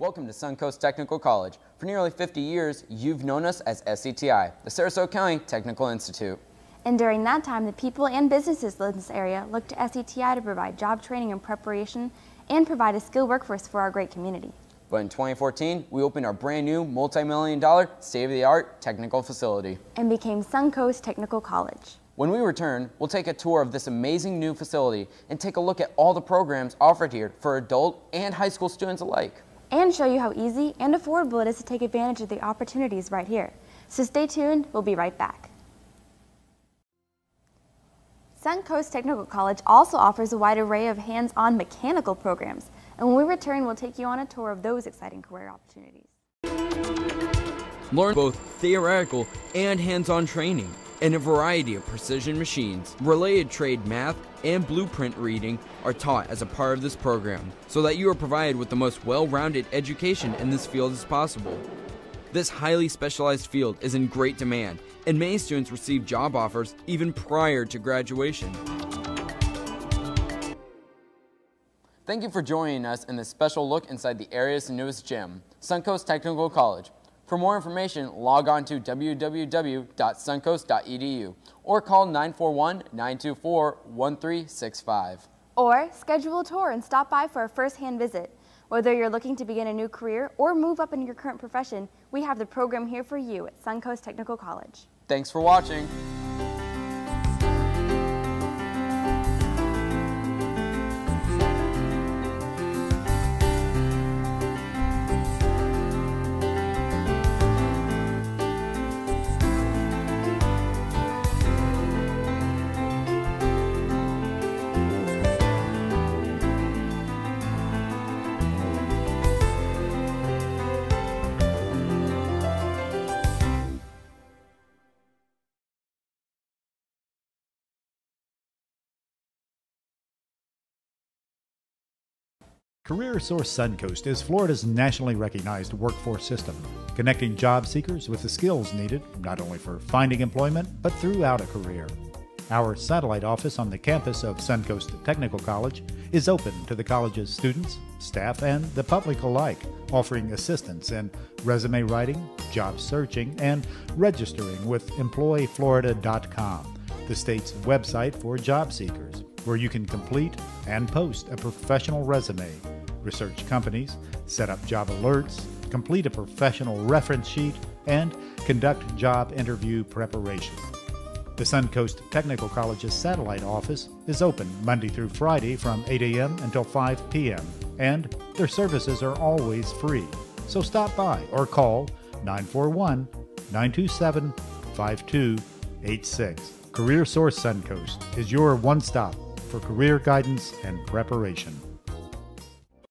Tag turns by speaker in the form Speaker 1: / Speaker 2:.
Speaker 1: Welcome to Suncoast Technical College. For nearly 50 years, you've known us as SCTI, the Sarasota County Technical Institute.
Speaker 2: And during that time, the people and businesses in this area looked to SCTI to provide job training and preparation and provide a skilled workforce for our great community.
Speaker 1: But in 2014, we opened our brand new multi-million dollar state-of-the-art technical facility.
Speaker 2: And became Suncoast Technical College.
Speaker 1: When we return, we'll take a tour of this amazing new facility and take a look at all the programs offered here for adult and high school students alike.
Speaker 2: And show you how easy and affordable it is to take advantage of the opportunities right here. So stay tuned, we'll be right back. Suncoast Technical College also offers a wide array of hands-on mechanical programs. And when we return, we'll take you on a tour of those exciting career opportunities.
Speaker 3: Learn both theoretical and hands-on training in a variety of precision machines. Related trade math and blueprint reading are taught as a part of this program so that you are provided with the most well-rounded education in this field as possible. This highly specialized field is in great demand, and many students receive job offers even prior to graduation.
Speaker 1: Thank you for joining us in this special look inside the area's newest gym, Suncoast Technical College. For more information, log on to www.suncoast.edu or call 941-924-1365.
Speaker 2: Or schedule a tour and stop by for a first-hand visit. Whether you're looking to begin a new career or move up in your current profession, we have the program here for you at Suncoast Technical College.
Speaker 1: Thanks for watching.
Speaker 4: Career Source Suncoast is Florida's nationally recognized workforce system, connecting job seekers with the skills needed not only for finding employment, but throughout a career. Our satellite office on the campus of Suncoast Technical College is open to the college's students, staff, and the public alike, offering assistance in resume writing, job searching, and registering with EmployFlorida.com, the state's website for job seekers, where you can complete and post a professional resume research companies, set up job alerts, complete a professional reference sheet, and conduct job interview preparation. The Suncoast Technical College's satellite office is open Monday through Friday from 8 a.m. until 5 p.m., and their services are always free. So stop by or call 941 927 5286. Career Source Suncoast is your one stop for career guidance and preparation.